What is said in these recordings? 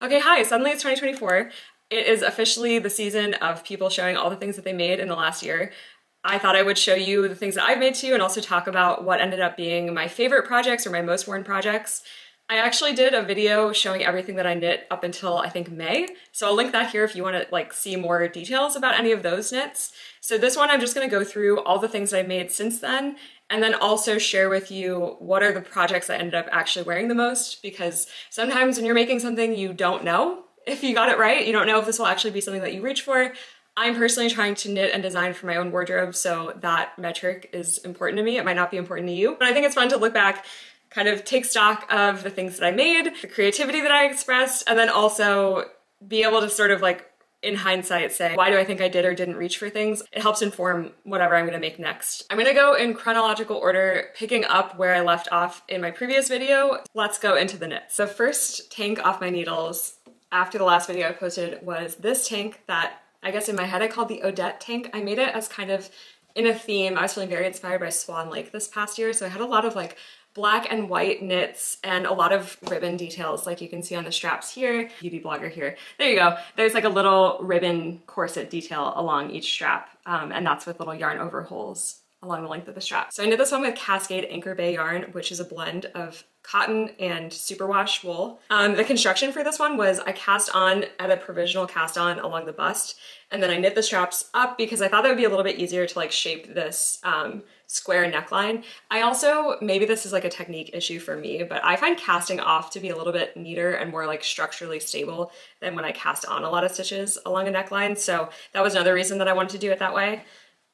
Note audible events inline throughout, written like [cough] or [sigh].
Okay, hi, suddenly it's 2024. It is officially the season of people showing all the things that they made in the last year. I thought I would show you the things that I've made too and also talk about what ended up being my favorite projects or my most worn projects. I actually did a video showing everything that I knit up until I think May. So I'll link that here if you want to like see more details about any of those knits. So this one I'm just going to go through all the things I've made since then and then also share with you what are the projects I ended up actually wearing the most because sometimes when you're making something you don't know if you got it right. You don't know if this will actually be something that you reach for. I'm personally trying to knit and design for my own wardrobe, so that metric is important to me. It might not be important to you, but I think it's fun to look back, kind of take stock of the things that I made, the creativity that I expressed, and then also be able to sort of like in hindsight say, why do I think I did or didn't reach for things? It helps inform whatever I'm gonna make next. I'm gonna go in chronological order, picking up where I left off in my previous video. Let's go into the knit. So first tank off my needles after the last video I posted was this tank that I guess in my head I called the Odette tank. I made it as kind of in a theme. I was feeling very inspired by Swan Lake this past year, so I had a lot of like black and white knits and a lot of ribbon details like you can see on the straps here. Beauty blogger here. There you go. There's like a little ribbon corset detail along each strap um, and that's with little yarn over holes along the length of the strap. So I knit this one with Cascade Anchor Bay yarn, which is a blend of cotton and superwash wool. Um, the construction for this one was I cast on at a provisional cast on along the bust, and then I knit the straps up because I thought that would be a little bit easier to like shape this um, square neckline. I also, maybe this is like a technique issue for me, but I find casting off to be a little bit neater and more like structurally stable than when I cast on a lot of stitches along a neckline. So that was another reason that I wanted to do it that way.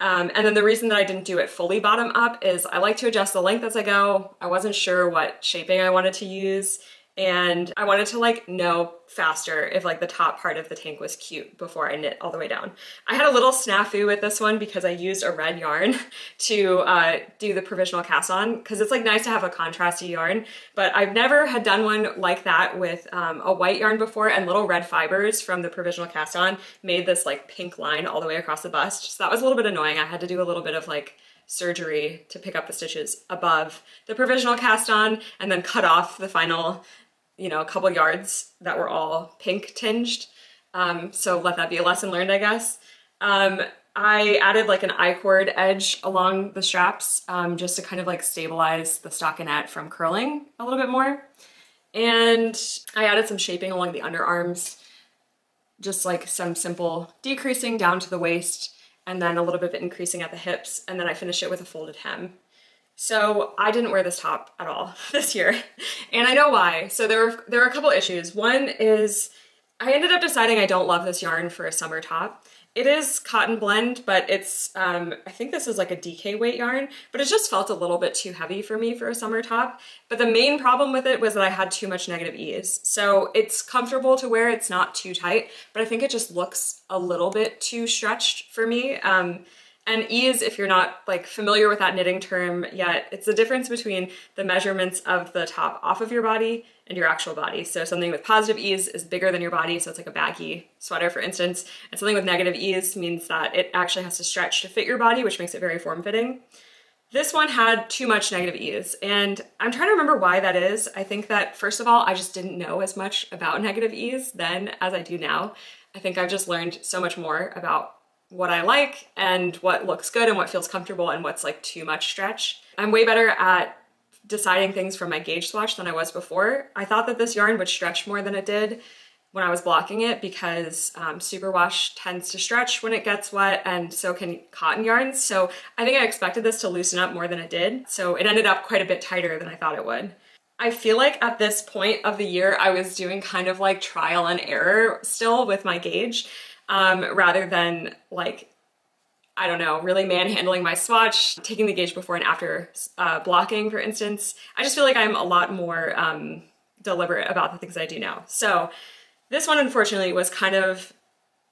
Um, and then the reason that I didn't do it fully bottom up is I like to adjust the length as I go. I wasn't sure what shaping I wanted to use and I wanted to like know faster if like the top part of the tank was cute before I knit all the way down. I had a little snafu with this one because I used a red yarn [laughs] to uh, do the provisional cast on because it's like nice to have a contrasty yarn but I've never had done one like that with um, a white yarn before and little red fibers from the provisional cast on made this like pink line all the way across the bust so that was a little bit annoying. I had to do a little bit of like surgery to pick up the stitches above the provisional cast on and then cut off the final you know, a couple yards that were all pink tinged. Um, so let that be a lesson learned, I guess. Um, I added like an I-cord edge along the straps um, just to kind of like stabilize the stockinette from curling a little bit more. And I added some shaping along the underarms, just like some simple decreasing down to the waist and then a little bit of increasing at the hips. And then I finished it with a folded hem. So I didn't wear this top at all [laughs] this year. And I know why. So there were, there are a couple issues. One is I ended up deciding I don't love this yarn for a summer top. It is cotton blend, but it's, um, I think this is like a DK weight yarn, but it just felt a little bit too heavy for me for a summer top. But the main problem with it was that I had too much negative ease. So it's comfortable to wear, it's not too tight, but I think it just looks a little bit too stretched for me. Um, and ease, if you're not like familiar with that knitting term yet, it's the difference between the measurements of the top off of your body and your actual body. So something with positive ease is bigger than your body, so it's like a baggy sweater, for instance. And something with negative ease means that it actually has to stretch to fit your body, which makes it very form-fitting. This one had too much negative ease, and I'm trying to remember why that is. I think that, first of all, I just didn't know as much about [laughs] negative ease then as I do now. I think I've just learned so much more about what I like and what looks good and what feels comfortable and what's like too much stretch. I'm way better at deciding things from my gauge swatch than I was before. I thought that this yarn would stretch more than it did when I was blocking it because um, superwash tends to stretch when it gets wet and so can cotton yarns. So I think I expected this to loosen up more than it did. So it ended up quite a bit tighter than I thought it would. I feel like at this point of the year, I was doing kind of like trial and error still with my gauge um, rather than like, I don't know, really manhandling my swatch, taking the gauge before and after uh, blocking, for instance. I just feel like I'm a lot more um, deliberate about the things I do now. So this one, unfortunately, was kind of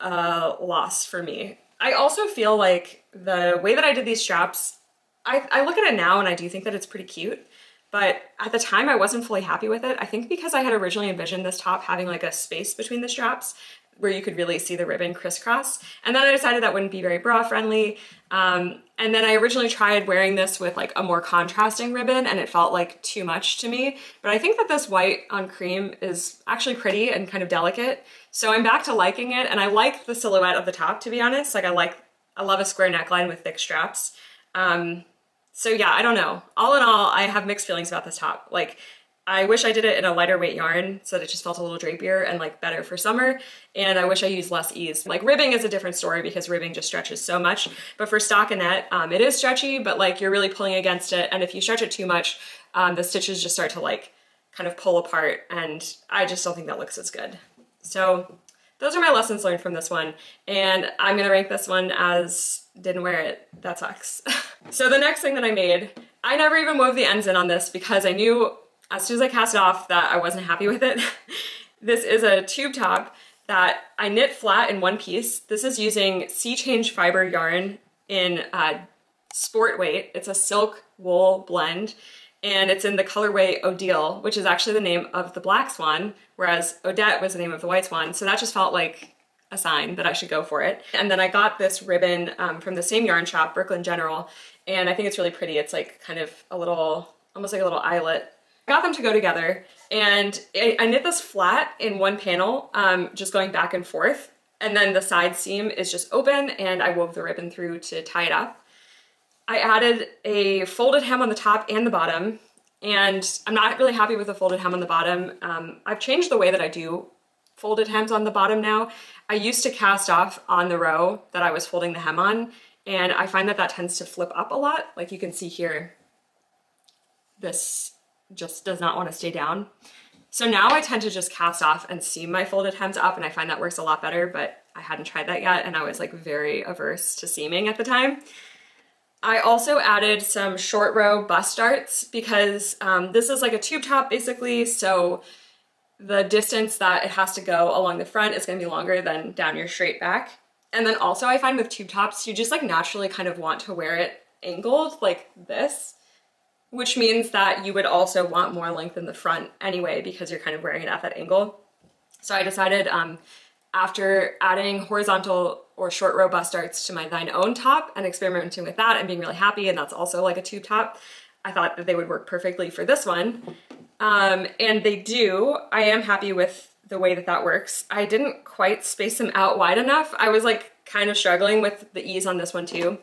a loss for me. I also feel like the way that I did these straps, I, I look at it now and I do think that it's pretty cute. But at the time I wasn't fully happy with it. I think because I had originally envisioned this top having like a space between the straps where you could really see the ribbon crisscross. And then I decided that wouldn't be very bra friendly. Um, and then I originally tried wearing this with like a more contrasting ribbon and it felt like too much to me. But I think that this white on cream is actually pretty and kind of delicate. So I'm back to liking it and I like the silhouette of the top to be honest. Like I like, I love a square neckline with thick straps. Um, so yeah, I don't know. All in all, I have mixed feelings about this top. Like I wish I did it in a lighter weight yarn so that it just felt a little drapier and like better for summer. And I wish I used less ease. Like ribbing is a different story because ribbing just stretches so much. But for stockinette, um, it is stretchy, but like you're really pulling against it. And if you stretch it too much, um, the stitches just start to like kind of pull apart. And I just don't think that looks as good. So those are my lessons learned from this one. And I'm gonna rank this one as didn't wear it. That sucks. [laughs] so the next thing that I made, I never even wove the ends in on this because I knew as soon as I cast it off that I wasn't happy with it. [laughs] this is a tube top that I knit flat in one piece. This is using Sea Change fiber yarn in uh, sport weight. It's a silk wool blend and it's in the colorway Odile, which is actually the name of the black swan, whereas Odette was the name of the white swan. So that just felt like a sign that I should go for it. And then I got this ribbon um, from the same yarn shop, Brooklyn General, and I think it's really pretty. It's like kind of a little, almost like a little eyelet got them to go together and I, I knit this flat in one panel, um, just going back and forth. And then the side seam is just open and I wove the ribbon through to tie it up. I added a folded hem on the top and the bottom and I'm not really happy with the folded hem on the bottom. Um, I've changed the way that I do folded hems on the bottom now. I used to cast off on the row that I was folding the hem on and I find that that tends to flip up a lot. Like you can see here, this just does not want to stay down. So now I tend to just cast off and seam my folded hems up and I find that works a lot better, but I hadn't tried that yet and I was like very averse to seaming at the time. I also added some short row bust darts because um, this is like a tube top basically, so the distance that it has to go along the front is gonna be longer than down your straight back. And then also I find with tube tops, you just like naturally kind of want to wear it angled like this which means that you would also want more length in the front anyway because you're kind of wearing it at that angle. So I decided um, after adding horizontal or short row bust darts to my Thine Own top and experimenting with that and being really happy, and that's also like a tube top, I thought that they would work perfectly for this one. Um, and they do. I am happy with the way that that works. I didn't quite space them out wide enough. I was like kind of struggling with the ease on this one too.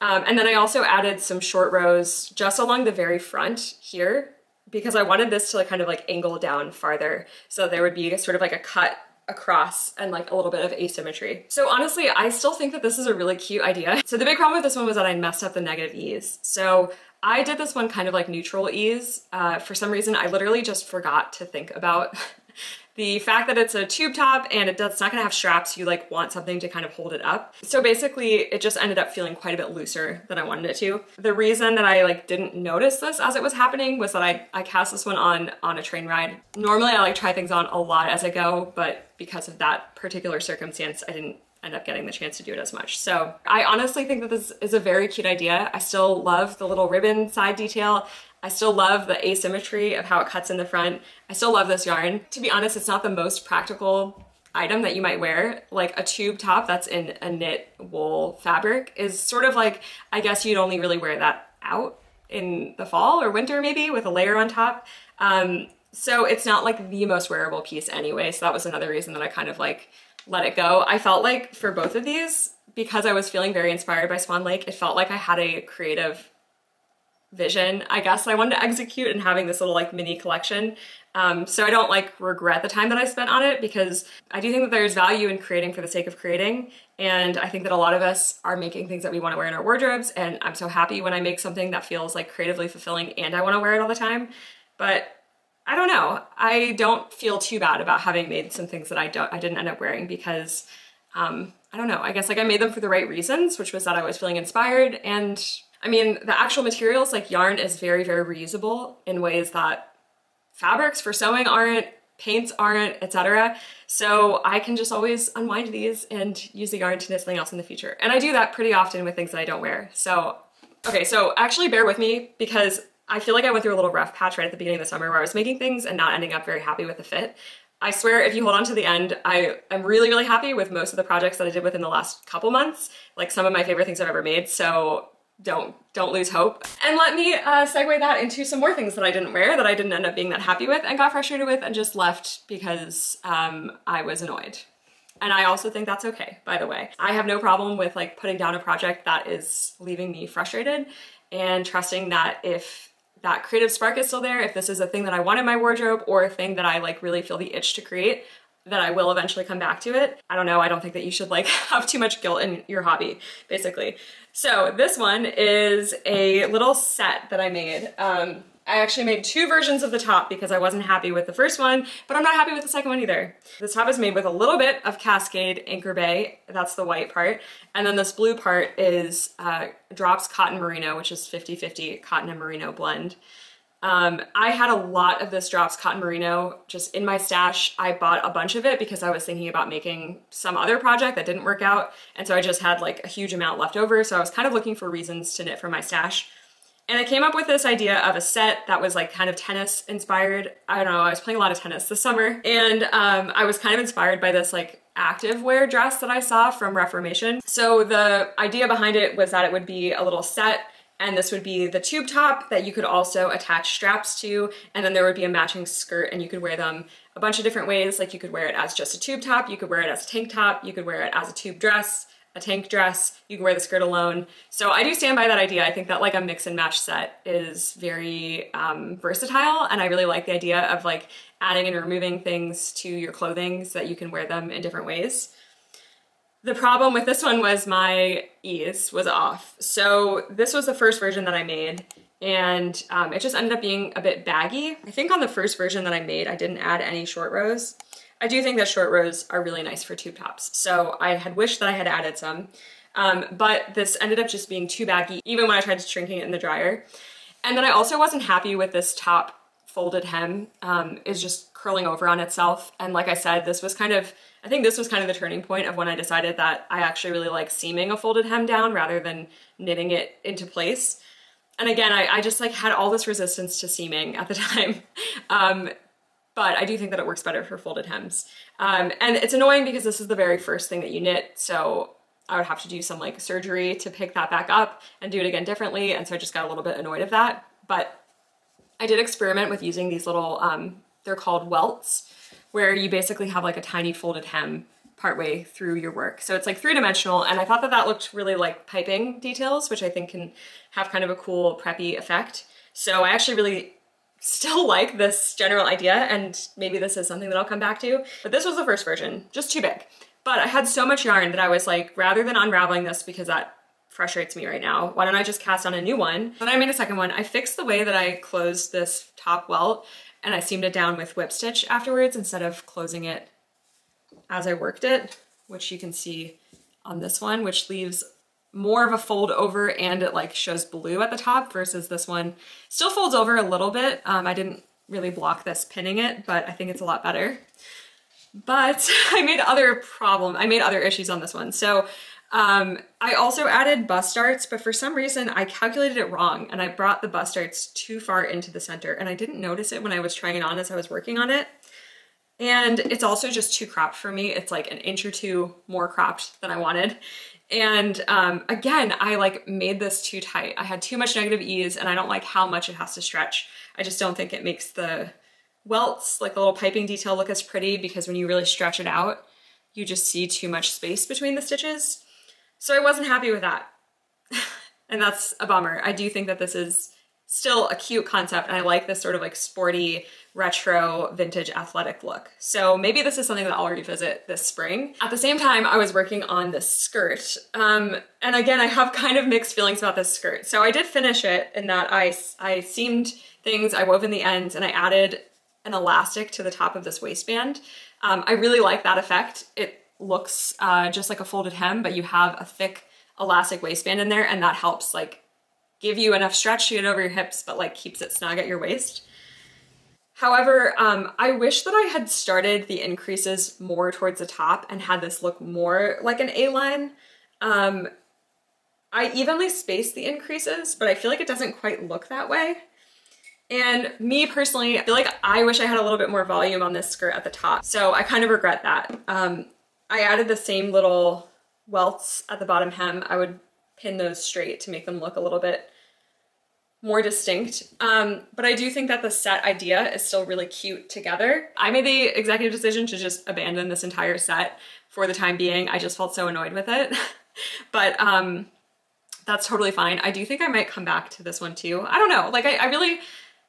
Um, and then I also added some short rows just along the very front here because I wanted this to like kind of like angle down farther. So there would be sort of like a cut across and like a little bit of asymmetry. So honestly, I still think that this is a really cute idea. [laughs] So the big problem with this one was that I messed up the negative ease. So I did this one kind of like neutral ease. Uh, for some reason, I literally just forgot to think about [laughs] the fact that it's a tube top and it does, it's not gonna have straps, you like want something to kind of hold it up. So basically it just ended up feeling quite a bit looser than I wanted it to. The reason that I like didn't notice this as it was happening was that I, I cast this one on on a train ride. Normally I like try things on a lot as I go, but because of that particular circumstance, I didn't end up getting the chance to do it as much. So I honestly think that this is a very cute idea. I still love the little ribbon side detail. I still love the asymmetry of how it cuts in the front. I still love this yarn. To be honest, it's not the most practical item that you might wear. Like a tube top that's in a knit wool fabric is sort of like, I guess you'd only really wear that out in the fall or winter maybe with a layer on top. Um, so it's not like the most wearable piece anyway. So that was another reason that I kind of like let it go. I felt like for both of these, because I was feeling very inspired by Swan Lake, it felt like I had a creative vision, I guess, I wanted to execute and having this little like mini collection. Um, so I don't like regret the time that I spent on it because I do think that there's value in creating for the sake of creating. And I think that a lot of us are making things that we want to wear in our wardrobes. And I'm so happy when I make something that feels like creatively fulfilling and I want to wear it all the time. But I don't know. I don't feel too bad about having made some things that I don't I didn't end up wearing because um, I don't know. I guess like I made them for the right reasons, which was that I was feeling inspired and I mean, the actual materials like yarn is very, very reusable in ways that fabrics for sewing aren't, paints aren't, etc. So I can just always unwind these and use the yarn to knit something else in the future. And I do that pretty often with things that I don't wear. So, okay, so actually bear with me because I feel like I went through a little rough patch right at the beginning of the summer where I was making things and not ending up very happy with the fit. I swear if you hold on to the end, I am really, really happy with most of the projects that I did within the last couple months, like some of my favorite things I've ever made. So don't don't lose hope. And let me uh, segue that into some more things that I didn't wear that I didn't end up being that happy with and got frustrated with and just left because um, I was annoyed. And I also think that's okay, by the way. I have no problem with like putting down a project that is leaving me frustrated and trusting that if that creative spark is still there, if this is a thing that I want in my wardrobe or a thing that I like really feel the itch to create, that I will eventually come back to it. I don't know, I don't think that you should like [laughs] have too much guilt in your hobby, basically. So this one is a little set that I made. Um, I actually made two versions of the top because I wasn't happy with the first one, but I'm not happy with the second one either. This top is made with a little bit of Cascade Anchor Bay, that's the white part, and then this blue part is uh, Drops Cotton Merino, which is 50-50 cotton and merino blend. Um, I had a lot of this Drops Cotton Merino just in my stash. I bought a bunch of it because I was thinking about making some other project that didn't work out. And so I just had like a huge amount left over. So I was kind of looking for reasons to knit from my stash. And I came up with this idea of a set that was like kind of tennis inspired. I don't know, I was playing a lot of tennis this summer. And um, I was kind of inspired by this like active wear dress that I saw from Reformation. So the idea behind it was that it would be a little set and this would be the tube top that you could also attach straps to. And then there would be a matching skirt and you could wear them a bunch of different ways. Like you could wear it as just a tube top you could wear it as a tank top you could wear it as a tube dress a tank dress you can wear the skirt alone. So i do stand by that idea. I think that like a mix and match set is very um, versatile. And i really like the idea of like adding and removing things to your clothing so that you can wear them in different ways the problem with this one was my ease was off. So this was the first version that I made and um, it just ended up being a bit baggy. I think on the first version that I made, I didn't add any short rows. I do think that short rows are really nice for tube tops. So I had wished that I had added some, um, but this ended up just being too baggy, even when I tried shrinking it in the dryer. And then I also wasn't happy with this top folded hem um, is just curling over on itself. And like I said, this was kind of I think this was kind of the turning point of when I decided that I actually really like seaming a folded hem down rather than knitting it into place. And again, I, I just like had all this resistance to seaming at the [laughs] time. Um, but I do think that it works better for folded hems. Um, and it's annoying because this is the very first thing that you knit, so I would have to do some like surgery to pick that back up and do it again differently, and so I just got a little bit annoyed of that. But I did experiment with using these little, um, they're called welts, where you basically have like a tiny folded hem partway through your work. So it's like three dimensional and I thought that that looked really like piping details, which I think can have kind of a cool preppy effect. So I actually really [laughs] still like this general idea and maybe this is something that I'll come back to. But this was the first version, just too big. But I had so much yarn that I was like, rather than unraveling this because that frustrates me right now, why don't I just cast on a new one? Then I made a second one. I fixed the way that I closed this top welt and I seamed it down with whip stitch afterwards instead of closing it as I worked it, which you can see on this one, which leaves more of a fold over and it like shows blue at the top versus this one. Still folds over a little bit. Um, I didn't really block this pinning it, but I think it's a lot better. But [laughs] I made other problem, I made other issues on this one. So um, I also added bust darts, but for some reason I calculated it wrong and I brought the bust darts too far into the center and I didn't notice it when I was trying it on as I was working on it. And it's also just too cropped for me. It's like an inch or two more cropped than I wanted. And um, again, I like made this too tight. I had too much negative ease and I don't like how much it has to stretch. I just don't think it makes the welts, like the little piping detail look as pretty because when you really stretch it out, you just see too much space between the stitches. So I wasn't happy with that. [laughs] and that's a bummer. I do think that this is still a cute concept and I like this sort of like sporty, retro, vintage athletic look. So maybe this is something that I'll revisit this spring. At the same time, I was working on this skirt. Um, and again, I have kind of mixed feelings about this skirt. So I did finish it in that I, I seamed things, I wove in the ends, and I added an elastic to the top of this waistband. Um, I really like that effect. It looks uh, just like a folded hem, but you have a thick elastic waistband in there and that helps like give you enough stretch to get over your hips, but like keeps it snug at your waist. However, um, I wish that I had started the increases more towards the top and had this look more like an A-line. Um, I evenly spaced the increases, but I feel like it doesn't quite look that way. And me personally, I feel like I wish I had a little bit more volume on this skirt at the top. So I kind of regret that. Um, I added the same little welts at the bottom hem. I would pin those straight to make them look a little bit more distinct. Um, but I do think that the set idea is still really cute together. I made the executive decision to just abandon this entire set for the time being. I just felt so annoyed with it. [laughs] but um, that's totally fine. I do think I might come back to this one too. I don't know, like I, I really,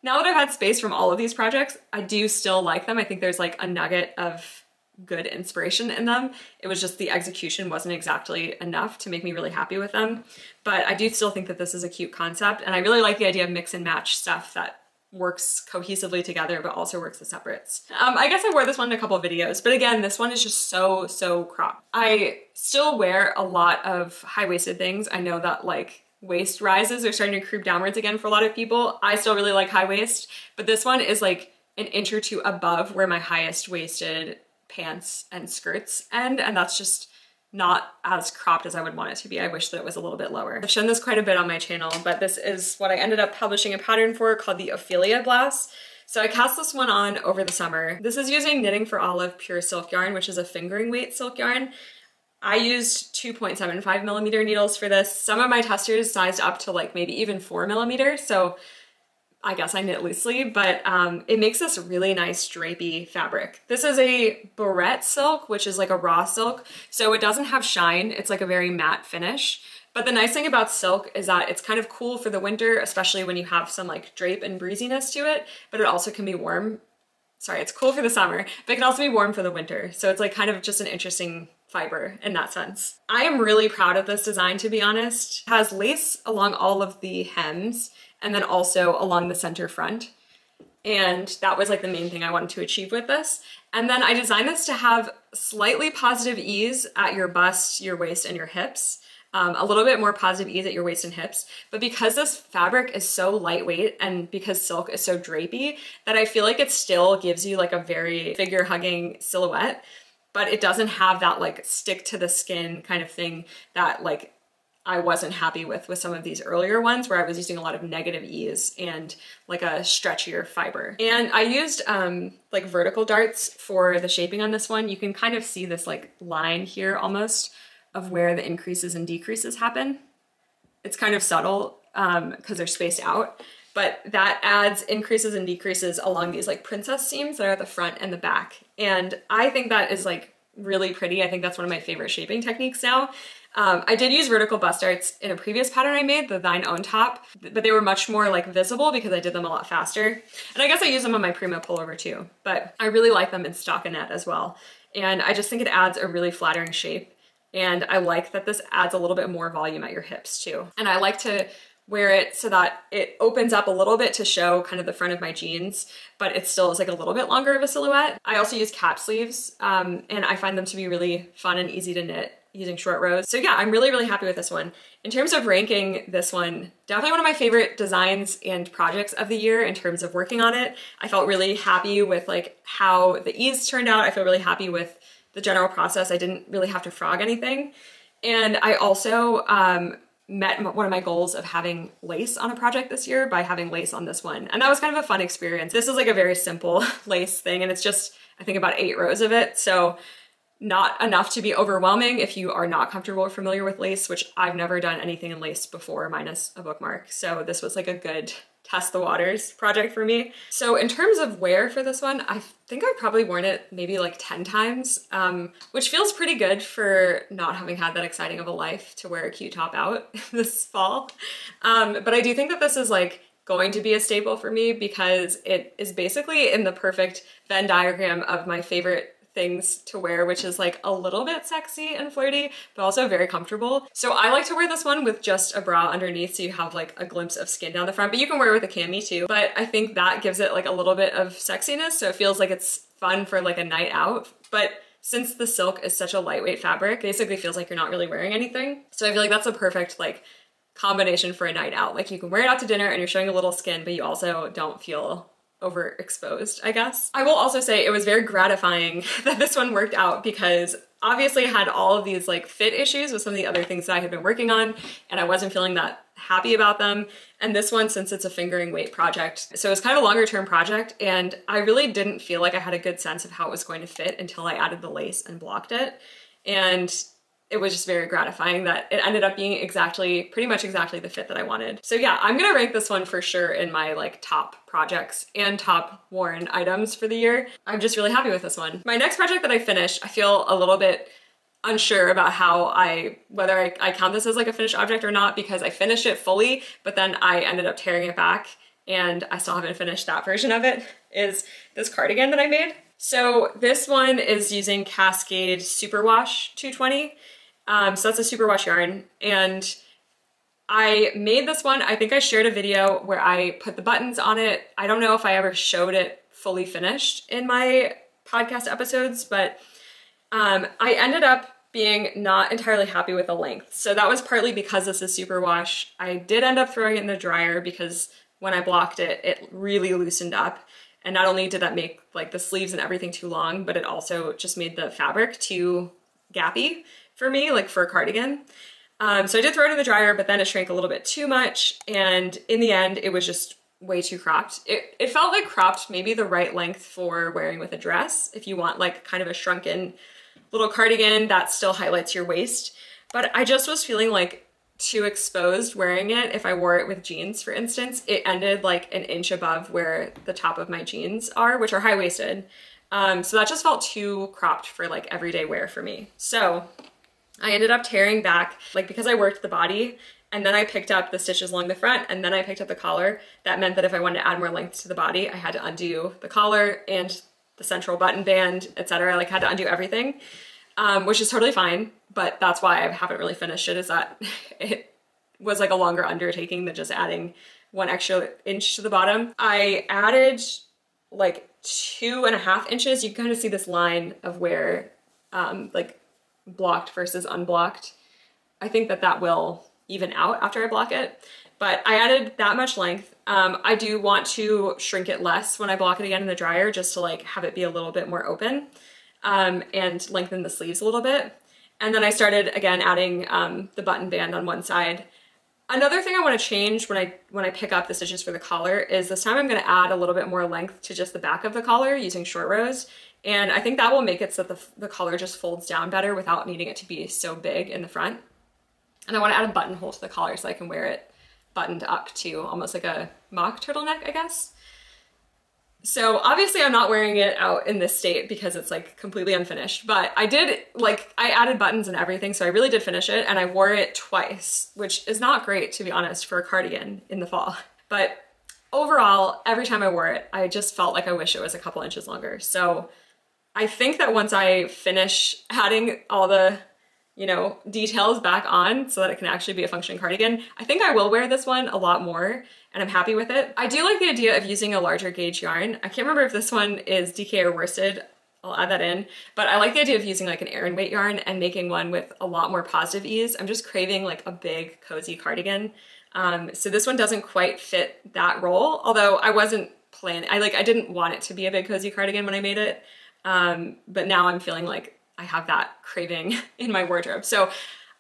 now that I've had space from all of these projects, I do still like them. I think there's like a nugget of good inspiration in them. It was just the execution wasn't exactly enough to make me really happy with them. But I do still think that this is a cute concept and I really like the idea of mix and match stuff that works cohesively together but also works as separates. Um, I guess I wore this one in a couple videos, but again, this one is just so, so cropped. I still wear a lot of high-waisted things. I know that like waist rises are starting to creep downwards again for a lot of people. I still really like high waist, but this one is like an inch or two above where my highest waisted pants and skirts end, and that's just not as cropped as I would want it to be. I wish that it was a little bit lower. I've shown this quite a bit on my channel, but this is what I ended up publishing a pattern for called the Ophelia Blouse. So I cast this one on over the summer. This is using Knitting for Olive pure silk yarn, which is a fingering weight silk yarn. I used 2.75 millimeter needles for this. Some of my testers sized up to like maybe even four millimeters. So I guess I knit loosely, but um, it makes this really nice drapey fabric. This is a bourette silk, which is like a raw silk, so it doesn't have shine. It's like a very matte finish. But the nice thing about silk is that it's kind of cool for the winter, especially when you have some like drape and breeziness to it, but it also can be warm. Sorry, it's cool for the summer, but it can also be warm for the winter. So it's like kind of just an interesting fiber in that sense. I am really proud of this design, to be honest. It has lace along all of the hems and then also along the center front. And that was like the main thing I wanted to achieve with this. And then I designed this to have slightly positive ease at your bust, your waist, and your hips. Um, a little bit more positive ease at your waist and hips. But because this fabric is so lightweight and because silk is so drapey, that I feel like it still gives you like a very figure hugging silhouette, but it doesn't have that like stick to the skin kind of thing that like I wasn't happy with with some of these earlier ones where I was using a lot of negative ease and like a stretchier fiber. And I used um, like vertical darts for the shaping on this one. You can kind of see this like line here almost of where the increases and decreases happen. It's kind of subtle because um, they're spaced out, but that adds increases and decreases along these like princess seams that are at the front and the back. And I think that is like really pretty. I think that's one of my favorite shaping techniques now. Um, I did use vertical bust darts in a previous pattern I made, the Thine Own top, but they were much more like visible because I did them a lot faster. And I guess I use them on my Prima pullover too, but I really like them in stockinette as well. And I just think it adds a really flattering shape. And I like that this adds a little bit more volume at your hips too. And I like to wear it so that it opens up a little bit to show kind of the front of my jeans, but it still is like a little bit longer of a silhouette. I also use cap sleeves um, and I find them to be really fun and easy to knit using short rows. So yeah, I'm really, really happy with this one. In terms of ranking this one, definitely one of my favorite designs and projects of the year in terms of working on it. I felt really happy with like how the ease turned out. I feel really happy with the general process. I didn't really have to frog anything. And I also um, met one of my goals of having lace on a project this year by having lace on this one. And that was kind of a fun experience. This is like a very simple [laughs] lace thing and it's just, I think about eight rows of it. So not enough to be overwhelming if you are not comfortable or familiar with lace, which I've never done anything in lace before minus a bookmark. So this was like a good test the waters project for me. So in terms of wear for this one, I think I've probably worn it maybe like 10 times, um, which feels pretty good for not having had that exciting of a life to wear a cute top out [laughs] this fall. Um, but I do think that this is like going to be a staple for me because it is basically in the perfect Venn diagram of my favorite things to wear, which is like a little bit sexy and flirty, but also very comfortable. So I like to wear this one with just a bra underneath so you have like a glimpse of skin down the front, but you can wear it with a cami too. But I think that gives it like a little bit of sexiness, so it feels like it's fun for like a night out. But since the silk is such a lightweight fabric, basically feels like you're not really wearing anything. So I feel like that's a perfect like combination for a night out. Like you can wear it out to dinner and you're showing a little skin, but you also don't feel overexposed, I guess. I will also say it was very gratifying [laughs] that this one worked out because obviously I had all of these like fit issues with some of the other things that I had been working on and I wasn't feeling that happy about them. And this one, since it's a fingering weight project, so it's kind of a longer term project. And I really didn't feel like I had a good sense of how it was going to fit until I added the lace and blocked it. And it was just very gratifying that it ended up being exactly, pretty much exactly the fit that I wanted. So yeah, I'm gonna rank this one for sure in my like top projects and top worn items for the year. I'm just really happy with this one. My next project that I finished, I feel a little bit unsure about how I, whether I, I count this as like a finished object or not because I finished it fully, but then I ended up tearing it back and I still haven't finished that version of it, is this cardigan that I made. So this one is using Cascade Superwash 220. Um, so that's a superwash yarn. And I made this one, I think I shared a video where I put the buttons on it. I don't know if I ever showed it fully finished in my podcast episodes, but um, I ended up being not entirely happy with the length. So that was partly because this is superwash. I did end up throwing it in the dryer because when I blocked it, it really loosened up. And not only did that make like the sleeves and everything too long, but it also just made the fabric too gappy for me, like for a cardigan. Um, so I did throw it in the dryer, but then it shrank a little bit too much. And in the end, it was just way too cropped. It, it felt like cropped, maybe the right length for wearing with a dress. If you want like kind of a shrunken little cardigan that still highlights your waist. But I just was feeling like too exposed wearing it. If I wore it with jeans, for instance, it ended like an inch above where the top of my jeans are, which are high-waisted. Um, so that just felt too cropped for like everyday wear for me. So I ended up tearing back, like because I worked the body and then I picked up the stitches along the front and then I picked up the collar. That meant that if I wanted to add more length to the body, I had to undo the collar and the central button band, etc. Like had to undo everything, um, which is totally fine. But that's why I haven't really finished it is that [laughs] it was like a longer undertaking than just adding one extra inch to the bottom. I added like two and a half inches. You kind of see this line of where um, like blocked versus unblocked. I think that that will even out after I block it. But I added that much length. Um, I do want to shrink it less when I block it again in the dryer just to like have it be a little bit more open um, and lengthen the sleeves a little bit. And then I started again adding um, the button band on one side. Another thing I want to change when I when I pick up the stitches for the collar is this time I'm going to add a little bit more length to just the back of the collar using short rows and I think that will make it so that the, the collar just folds down better without needing it to be so big in the front. And I want to add a buttonhole to the collar so I can wear it buttoned up to almost like a mock turtleneck, I guess. So obviously I'm not wearing it out in this state because it's like completely unfinished, but I did like, I added buttons and everything. So I really did finish it and I wore it twice, which is not great to be honest for a cardigan in the fall. But overall, every time I wore it, I just felt like I wish it was a couple inches longer. So I think that once I finish adding all the, you know, details back on so that it can actually be a functioning cardigan, I think I will wear this one a lot more and I'm happy with it. I do like the idea of using a larger gauge yarn. I can't remember if this one is DK or worsted. I'll add that in. But I like the idea of using like an Aran weight yarn and making one with a lot more positive ease. I'm just craving like a big cozy cardigan. Um, so this one doesn't quite fit that role, although I wasn't planning, I like, I didn't want it to be a big cozy cardigan when I made it. Um, but now I'm feeling like I have that craving [laughs] in my wardrobe. So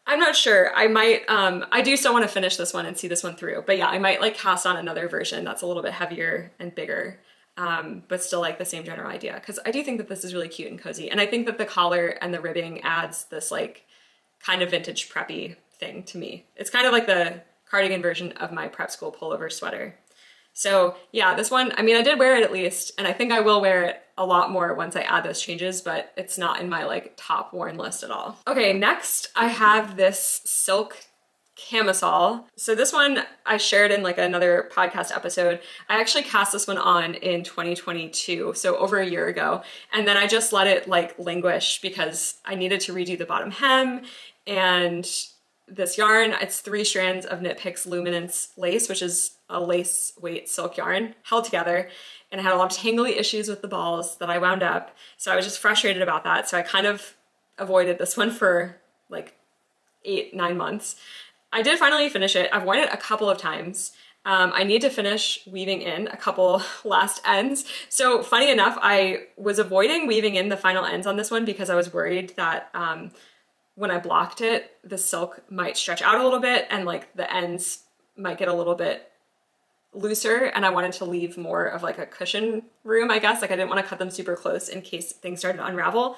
I'm not sure. I might, um, I do still want to finish this one and see this one through. But yeah, I might like cast on another version that's a little bit heavier and bigger, um, but still like the same general idea. Because I do think that this is really cute and cozy. And I think that the collar and the ribbing adds this like kind of vintage preppy thing to me. It's kind of like the cardigan version of my prep school pullover sweater. So yeah, this one, I mean, I did wear it at least, and I think I will wear it a lot more once I add those changes, but it's not in my like top worn list at all. Okay, next I have this silk camisole. So this one I shared in like another podcast episode. I actually cast this one on in 2022, so over a year ago. And then I just let it like languish because I needed to redo the bottom hem and this yarn, it's three strands of Knit Picks Luminance lace, which is a lace weight silk yarn held together. And I had a lot of tangly issues with the balls that I wound up. So I was just frustrated about that. So I kind of avoided this one for like eight, nine months. I did finally finish it. I've worn it a couple of times. Um, I need to finish weaving in a couple [laughs] last ends. So funny enough, I was avoiding weaving in the final ends on this one because I was worried that um, when I blocked it, the silk might stretch out a little bit and like the ends might get a little bit looser and I wanted to leave more of like a cushion room, I guess. Like I didn't want to cut them super close in case things started to unravel.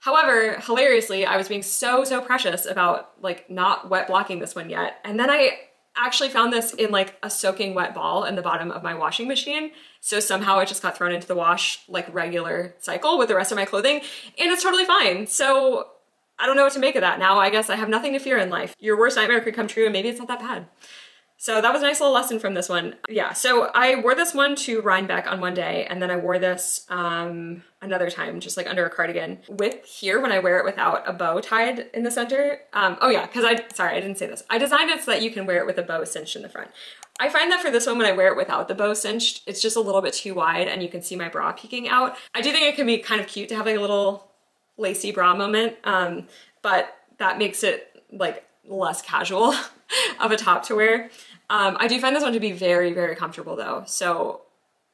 However, hilariously, I was being so, so precious about like not wet blocking this one yet. And then I actually found this in like a soaking wet ball in the bottom of my washing machine. So somehow it just got thrown into the wash like regular cycle with the rest of my clothing and it's totally fine. So I don't know what to make of that. Now I guess I have nothing to fear in life. Your worst nightmare could come true and maybe it's not that bad. So that was a nice little lesson from this one. Yeah, so I wore this one to Rhinebeck on one day and then I wore this um, another time, just like under a cardigan. With here, when I wear it without a bow tied in the center, um, oh yeah, because I, sorry, I didn't say this. I designed it so that you can wear it with a bow cinched in the front. I find that for this one, when I wear it without the bow cinched, it's just a little bit too wide and you can see my bra peeking out. I do think it can be kind of cute to have like a little lacy bra moment, um, but that makes it like less casual [laughs] of a top to wear. Um, I do find this one to be very, very comfortable though. So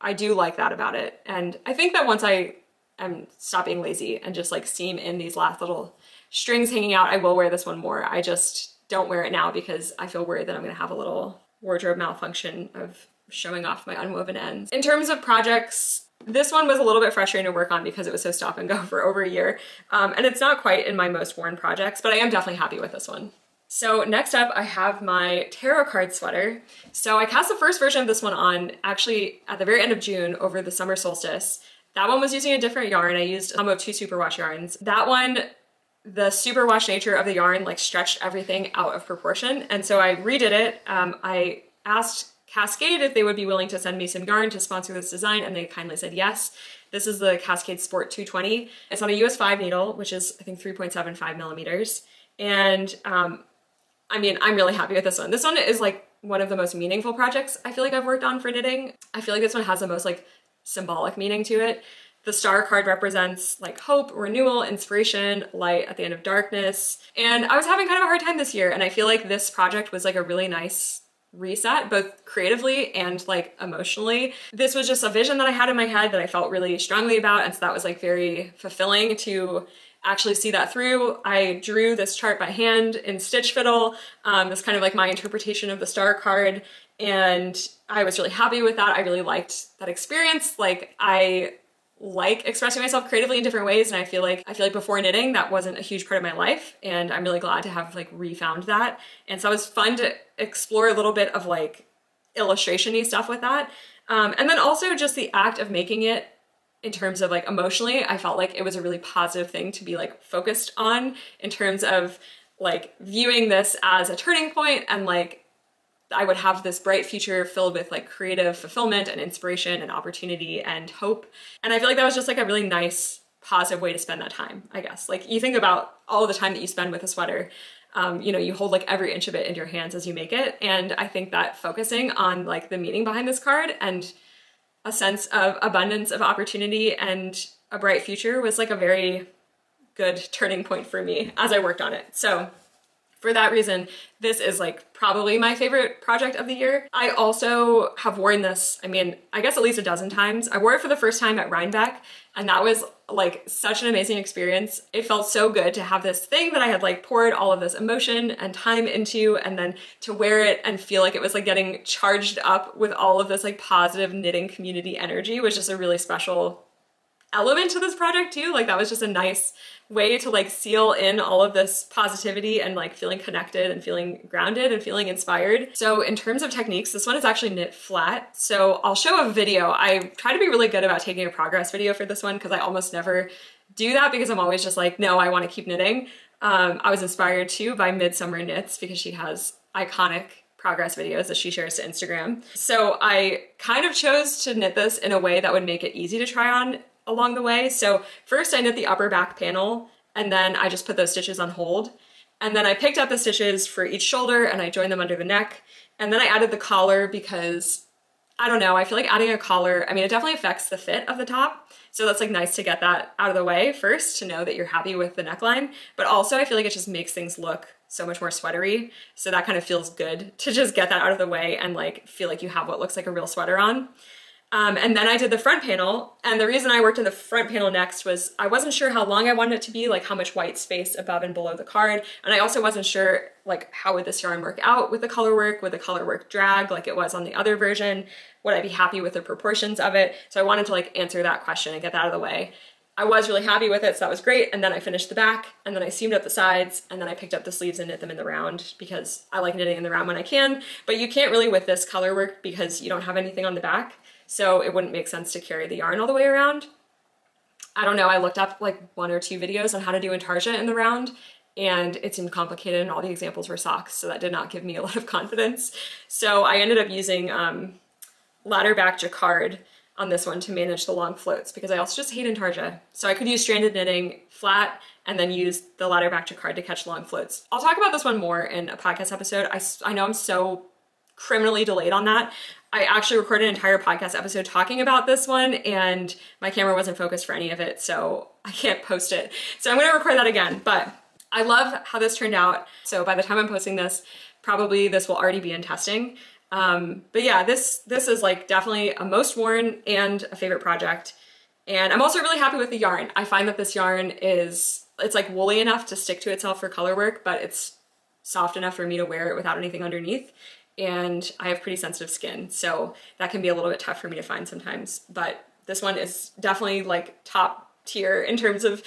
I do like that about it. And I think that once I am stop being lazy and just like seam in these last little strings hanging out, I will wear this one more. I just don't wear it now because I feel worried that I'm gonna have a little wardrobe malfunction of showing off my unwoven ends. In terms of projects, this one was a little bit frustrating to work on because it was so stop and go [laughs] for over a year. Um, and it's not quite in my most worn projects, but I am definitely happy with this one. So next up, I have my tarot card sweater. So I cast the first version of this one on actually at the very end of June over the summer solstice. That one was using a different yarn. I used some of two superwash yarns. That one, the superwash nature of the yarn like stretched everything out of proportion. And so I redid it. Um, I asked Cascade if they would be willing to send me some yarn to sponsor this design and they kindly said yes. This is the Cascade Sport 220. It's on a US 5 needle, which is I think 3.75 millimeters. And um, I mean, I'm really happy with this one. This one is like one of the most meaningful projects I feel like I've worked on for knitting. I feel like this one has the most like symbolic meaning to it. The star card represents like hope, renewal, inspiration, light at the end of darkness. And I was having kind of a hard time this year and I feel like this project was like a really nice reset both creatively and like emotionally. This was just a vision that I had in my head that I felt really strongly about and so that was like very fulfilling to actually see that through. I drew this chart by hand in Stitch Fiddle. Um, that's kind of like my interpretation of the star card. And I was really happy with that. I really liked that experience. Like I like expressing myself creatively in different ways. And I feel like, I feel like before knitting, that wasn't a huge part of my life. And I'm really glad to have like refound that. And so it was fun to explore a little bit of like illustration-y stuff with that. Um, and then also just the act of making it in terms of like emotionally, I felt like it was a really positive thing to be like focused on in terms of like viewing this as a turning point and like I would have this bright future filled with like creative fulfillment and inspiration and opportunity and hope. And I feel like that was just like a really nice, positive way to spend that time, I guess. Like you think about all the time that you spend with a sweater, um, you know, you hold like every inch of it in your hands as you make it. And I think that focusing on like the meaning behind this card and a sense of abundance of opportunity and a bright future was like a very good turning point for me as I worked on it. So for that reason, this is like probably my favorite project of the year. I also have worn this, I mean, I guess at least a dozen times. I wore it for the first time at Rhinebeck and that was like such an amazing experience. It felt so good to have this thing that I had like poured all of this emotion and time into and then to wear it and feel like it was like getting charged up with all of this like positive knitting community energy was just a really special element to this project too. Like that was just a nice way to like seal in all of this positivity and like feeling connected and feeling grounded and feeling inspired. So in terms of techniques, this one is actually knit flat. So I'll show a video. I try to be really good about taking a progress video for this one because I almost never do that because I'm always just like, no, I want to keep knitting. Um, I was inspired too by Midsummer Knits because she has iconic progress videos that she shares to Instagram. So I kind of chose to knit this in a way that would make it easy to try on along the way. So first I knit the upper back panel and then I just put those stitches on hold. And then I picked up the stitches for each shoulder and I joined them under the neck. And then I added the collar because I don't know, I feel like adding a collar, I mean, it definitely affects the fit of the top. So that's like nice to get that out of the way first to know that you're happy with the neckline. But also I feel like it just makes things look so much more sweatery. So that kind of feels good to just get that out of the way and like feel like you have what looks like a real sweater on. Um, and then I did the front panel. And the reason I worked in the front panel next was I wasn't sure how long I wanted it to be, like how much white space above and below the card. And I also wasn't sure like how would this yarn work out with the color work, would the color work drag like it was on the other version? Would I be happy with the proportions of it? So I wanted to like answer that question and get that out of the way. I was really happy with it, so that was great. And then I finished the back, and then I seamed up the sides, and then I picked up the sleeves and knit them in the round because I like knitting in the round when I can. But you can't really with this color work because you don't have anything on the back so it wouldn't make sense to carry the yarn all the way around. I don't know, I looked up like one or two videos on how to do intarsia in the round and it seemed complicated and all the examples were socks, so that did not give me a lot of [laughs] confidence. So I ended up using um, ladder back jacquard on this one to manage the long floats because I also just hate intarsia. So I could use stranded knitting flat and then use the ladder back jacquard to catch long floats. I'll talk about this one more in a podcast episode. I, I know I'm so criminally delayed on that. I actually recorded an entire podcast episode talking about this one and my camera wasn't focused for any of it, so I can't post it. So I'm gonna record that again, but I love how this turned out. So by the time I'm posting this, probably this will already be in testing. Um, but yeah, this, this is like definitely a most worn and a favorite project. And I'm also really happy with the yarn. I find that this yarn is, it's like woolly enough to stick to itself for color work, but it's soft enough for me to wear it without anything underneath and I have pretty sensitive skin, so that can be a little bit tough for me to find sometimes. But this one is definitely like top tier in terms of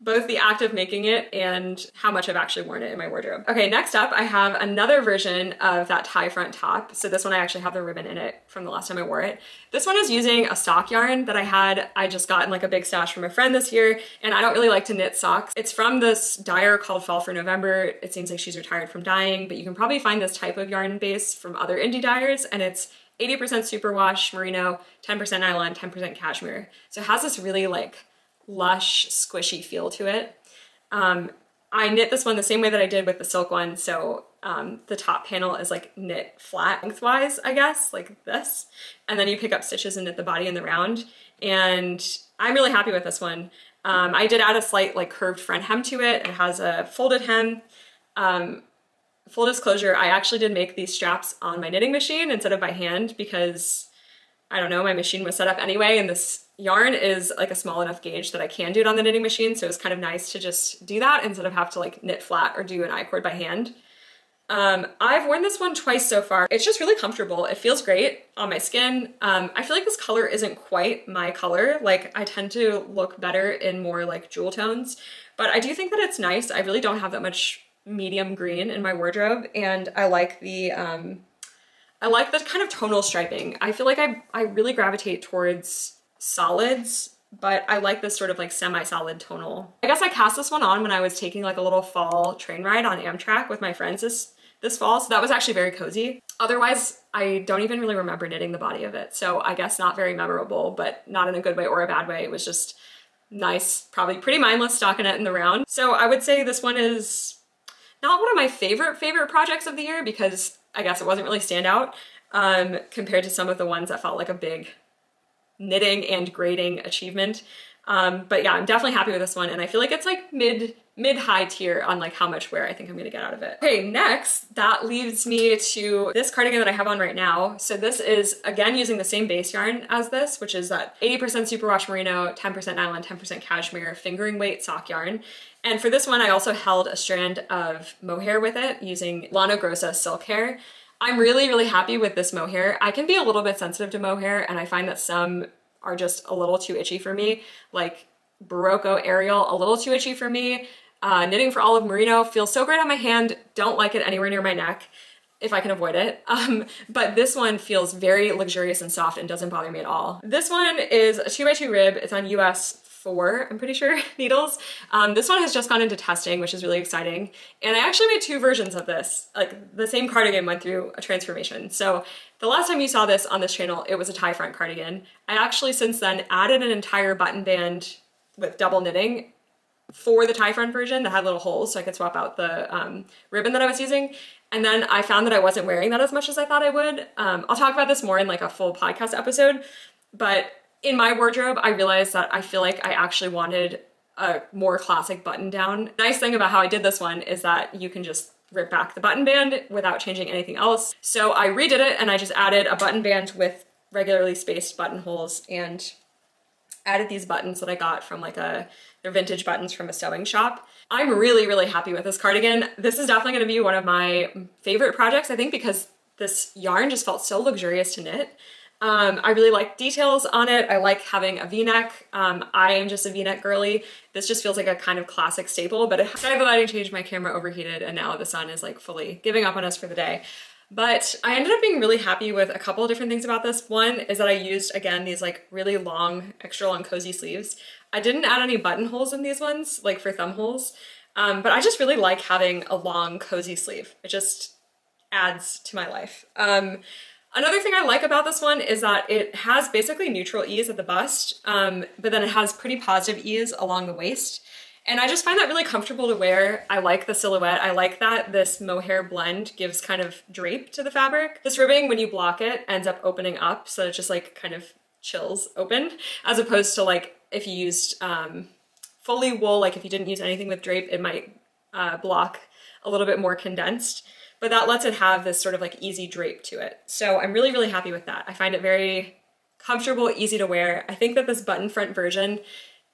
both the act of making it and how much I've actually worn it in my wardrobe. Okay, next up I have another version of that tie front top. So this one I actually have the ribbon in it from the last time I wore it. This one is using a sock yarn that I had, I just got in like a big stash from a friend this year, and I don't really like to knit socks. It's from this dyer called Fall for November. It seems like she's retired from dyeing, but you can probably find this type of yarn base from other indie dyers, and it's 80% superwash merino, 10% nylon, 10% cashmere. So it has this really like lush, squishy feel to it. Um, I knit this one the same way that I did with the silk one. So um, the top panel is like knit flat lengthwise, I guess, like this. And then you pick up stitches and knit the body in the round. And I'm really happy with this one. Um, I did add a slight like curved front hem to it. It has a folded hem. Um, full disclosure, I actually did make these straps on my knitting machine instead of by hand because I don't know, my machine was set up anyway and this yarn is like a small enough gauge that I can do it on the knitting machine. So it's kind of nice to just do that instead of have to like knit flat or do an I-cord by hand. Um, I've worn this one twice so far. It's just really comfortable. It feels great on my skin. Um, I feel like this color isn't quite my color. Like I tend to look better in more like jewel tones, but I do think that it's nice. I really don't have that much medium green in my wardrobe and I like the, um, I like the kind of tonal striping. I feel like I, I really gravitate towards solids, but I like this sort of like semi-solid tonal. I guess I cast this one on when I was taking like a little fall train ride on Amtrak with my friends this, this fall, so that was actually very cozy. Otherwise, I don't even really remember knitting the body of it, so I guess not very memorable, but not in a good way or a bad way. It was just nice, probably pretty mindless stockinette in the round. So I would say this one is not one of my favorite favorite projects of the year because I guess it wasn't really stand out um, compared to some of the ones that felt like a big knitting and grading achievement. Um, but yeah, I'm definitely happy with this one and I feel like it's like mid mid-high tier on like how much wear I think I'm gonna get out of it. Okay, next, that leads me to this cardigan that I have on right now. So this is, again, using the same base yarn as this, which is that 80% superwash merino, 10% nylon, 10% cashmere, fingering weight sock yarn. And for this one, I also held a strand of mohair with it using Lana Grossa silk hair. I'm really, really happy with this mohair. I can be a little bit sensitive to mohair and I find that some are just a little too itchy for me. Like Berroco Ariel, a little too itchy for me. Uh, knitting for Olive Merino feels so great on my hand. Don't like it anywhere near my neck if I can avoid it. [laughs] Um, but this one feels very luxurious and soft and doesn't bother me at all. This one is a two by two rib. It's on US four, I'm pretty sure, [laughs] needles. Um, this one has just gone into testing, which is really exciting. And I actually made two versions of this. Like the same cardigan went through a transformation. So the last time you saw this on this channel, it was a tie front cardigan. I actually since then added an entire button band with double knitting for the tie front version that had little holes so I could swap out the um, ribbon that I was using. And then I found that I wasn't wearing that as much as I thought I would. Um, I'll talk about this more in like a full podcast episode, but in my wardrobe, I realized that I feel like I actually wanted a more classic button down. Nice thing about how I did this one is that you can just rip back the button band without changing anything else. So I redid it and I just added a button band with regularly spaced buttonholes and added these buttons that I got from like a, they're vintage buttons from a sewing shop. I'm really, really happy with this cardigan. This is definitely gonna be one of my favorite projects, I think, because this yarn just felt so luxurious to knit. Um, I really like details on it. I like having a v-neck. Um, I am just a v-neck girly. This just feels like a kind of classic staple, but it, sorry the lighting change. my camera overheated, and now the sun is like fully giving up on us for the day. But I ended up being really happy with a couple of different things about this. One is that I used, again, these like really long, extra long cozy sleeves. I didn't add any buttonholes in these ones, like for thumb holes, um, but I just really like having a long cozy sleeve. It just adds to my life. Um, Another thing I like about this one is that it has basically neutral ease at the bust, um, but then it has pretty positive ease along the waist. And I just find that really comfortable to wear. I like the silhouette. I like that this mohair blend gives kind of drape to the fabric. This ribbing, when you block it, ends up opening up, so it just like kind of chills open, as opposed to like if you used um, fully wool, like if you didn't use anything with drape, it might uh, block a little bit more condensed but that lets it have this sort of like easy drape to it. So I'm really, really happy with that. I find it very comfortable, easy to wear. I think that this button front version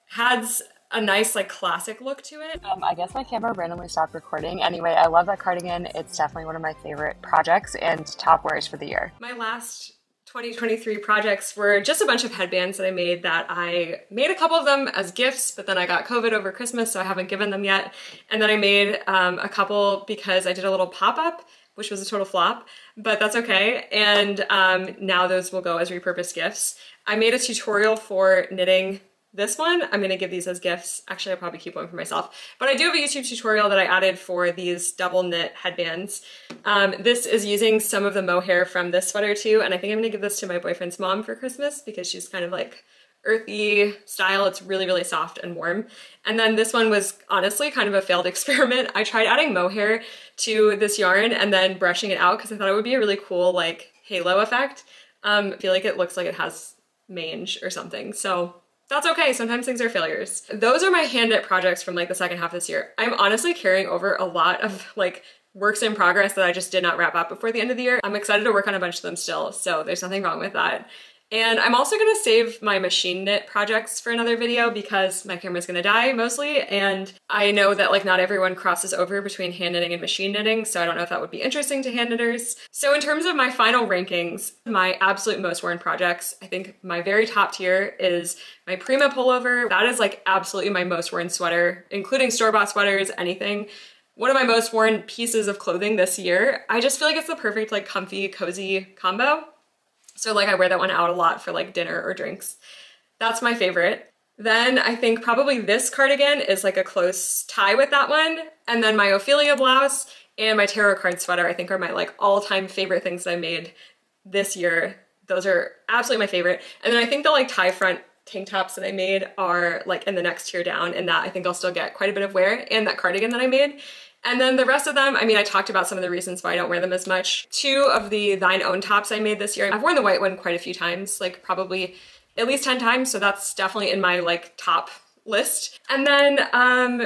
has a nice like classic look to it. Um, I guess my camera randomly stopped recording. Anyway, I love that cardigan. It's definitely one of my favorite projects and top wears for the year. My last 2023 projects were just a bunch of headbands that I made that I made a couple of them as gifts, but then I got COVID over Christmas, so I haven't given them yet. And then I made um, a couple because I did a little pop-up, which was a total flop, but that's okay. And um, now those will go as repurposed gifts. I made a tutorial for knitting this one, I'm gonna give these as gifts. Actually, I'll probably keep one for myself. But I do have a YouTube tutorial that I added for these double knit headbands. Um, this is using some of the mohair from this sweater too, and I think I'm gonna give this to my boyfriend's mom for Christmas because she's kind of like earthy style. It's really, really soft and warm. And then this one was honestly kind of a failed [laughs] experiment. I tried adding mohair to this yarn and then brushing it out because I thought it would be a really cool like halo effect. Um, I feel like it looks like it has mange or something. So that's okay. Sometimes things are failures. Those are my hand knit projects from like the second half of this year. I'm honestly carrying over a lot of like works in progress that I just did not wrap up before the end of the year. I'm excited to work on a bunch of them still, so there's nothing wrong with that. And I'm also gonna save my machine knit projects for another video because my camera's gonna die mostly. And I know that like not everyone crosses over between hand knitting and machine knitting, so I don't know if that would be interesting to hand knitters. So in terms of my final rankings, my absolute most worn projects, I think my very top tier is my Prima pullover. That is like absolutely my most worn sweater, including store-bought sweaters, anything one of my most worn pieces of clothing this year. I just feel like it's the perfect like comfy, cozy combo. So like I wear that one out a lot for like dinner or drinks. That's my favorite. Then I think probably this cardigan is like a close tie with that one. And then my Ophelia blouse and my tarot card sweater I think are my like all-time favorite things I made this year. Those are absolutely my favorite. And then I think the like tie front tank tops that I made are like in the next tier down and that I think I'll still get quite a bit of wear and that cardigan that I made. And then the rest of them, I mean, I talked about some of the reasons why I don't wear them as much. Two of the Thine Own tops I made this year, I've worn the white one quite a few times, like probably at least 10 times, so that's definitely in my like top list. And then, um,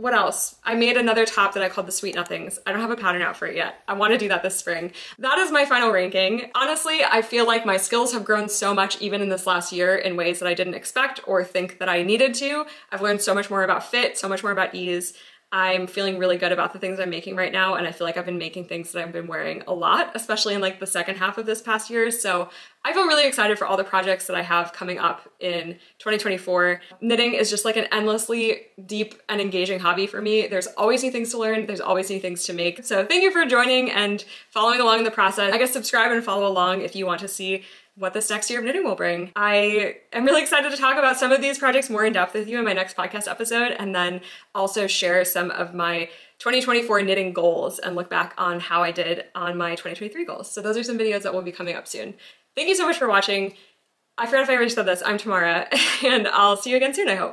what else? I made another top that I called the Sweet Nothings. I don't have a pattern out for it yet. I want to do that this spring. That is my final ranking. Honestly, I feel like my skills have grown so much even in this last year in ways that I didn't expect or think that I needed to. I've learned so much more about fit, so much more about ease. I'm feeling really good about the things I'm making right now and I feel like I've been making things that I've been wearing a lot, especially in like the second half of this past year. So I feel really excited for all the projects that I have coming up in 2024. Knitting is just like an endlessly deep and engaging hobby for me. There's always new things to learn. There's always new things to make. So thank you for joining and following along the process. I guess subscribe and follow along if you want to see what this next year of knitting will bring. I am really excited to talk about some of these projects more in depth with you in my next podcast episode and then also share some of my 2024 knitting goals and look back on how I did on my 2023 goals. So those are some videos that will be coming up soon. Thank you so much for watching. I forgot if I already said this, I'm Tamara, [laughs] and I'll see you again soon, I hope.